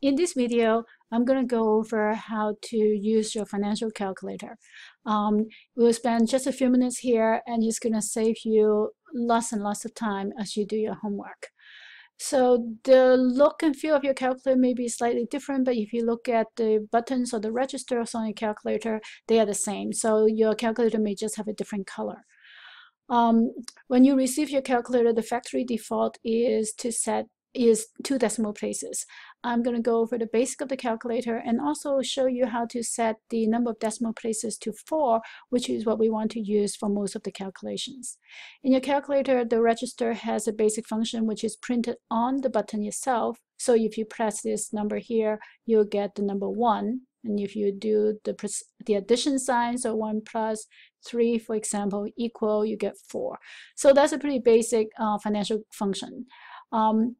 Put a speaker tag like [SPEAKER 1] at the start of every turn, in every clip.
[SPEAKER 1] in this video, I'm going to go over how to use your financial calculator. Um, we'll spend just a few minutes here and it's going to save you lots and lots of time as you do your homework. So the look and feel of your calculator may be slightly different, but if you look at the buttons or the registers on your calculator, they are the same. So your calculator may just have a different color. Um, when you receive your calculator, the factory default is to set is two decimal places. I'm going to go over the basic of the calculator and also show you how to set the number of decimal places to 4, which is what we want to use for most of the calculations. In your calculator, the register has a basic function which is printed on the button itself. So if you press this number here, you'll get the number 1. And if you do the, the addition sign, so 1 plus 3, for example, equal, you get 4. So that's a pretty basic uh, financial function. Um,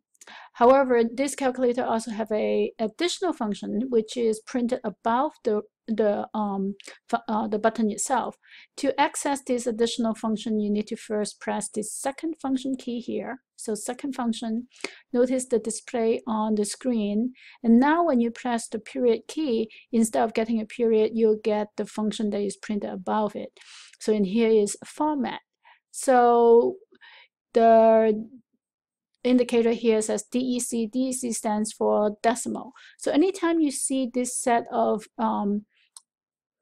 [SPEAKER 1] However, this calculator also have a additional function which is printed above the the um uh, the button itself. To access this additional function, you need to first press the second function key here. So second function, notice the display on the screen. And now when you press the period key, instead of getting a period, you'll get the function that is printed above it. So in here is format. So the indicator here says DEC. DEC stands for decimal. So anytime you see this set of um,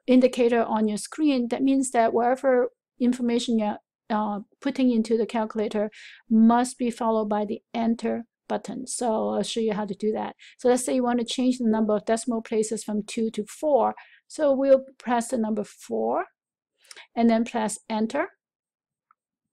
[SPEAKER 1] indicator on your screen, that means that whatever information you're uh, putting into the calculator must be followed by the enter button. So I'll show you how to do that. So let's say you want to change the number of decimal places from 2 to 4. So we'll press the number 4 and then press enter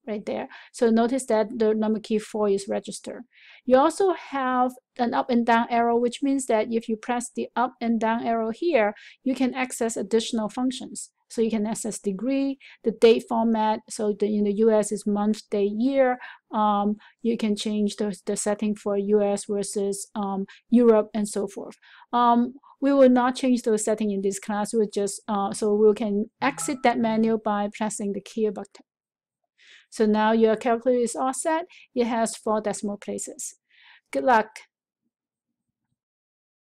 [SPEAKER 1] right there. So notice that the number key 4 is register. You also have an up and down arrow, which means that if you press the up and down arrow here, you can access additional functions. So you can access degree, the date format. So the, in the US is month, day, year. Um, you can change the, the setting for US versus um, Europe and so forth. Um, we will not change those settings in this class. We'll just, uh, so we can exit that menu by pressing the key button. So now your calculator is all set. It has four decimal places. Good luck.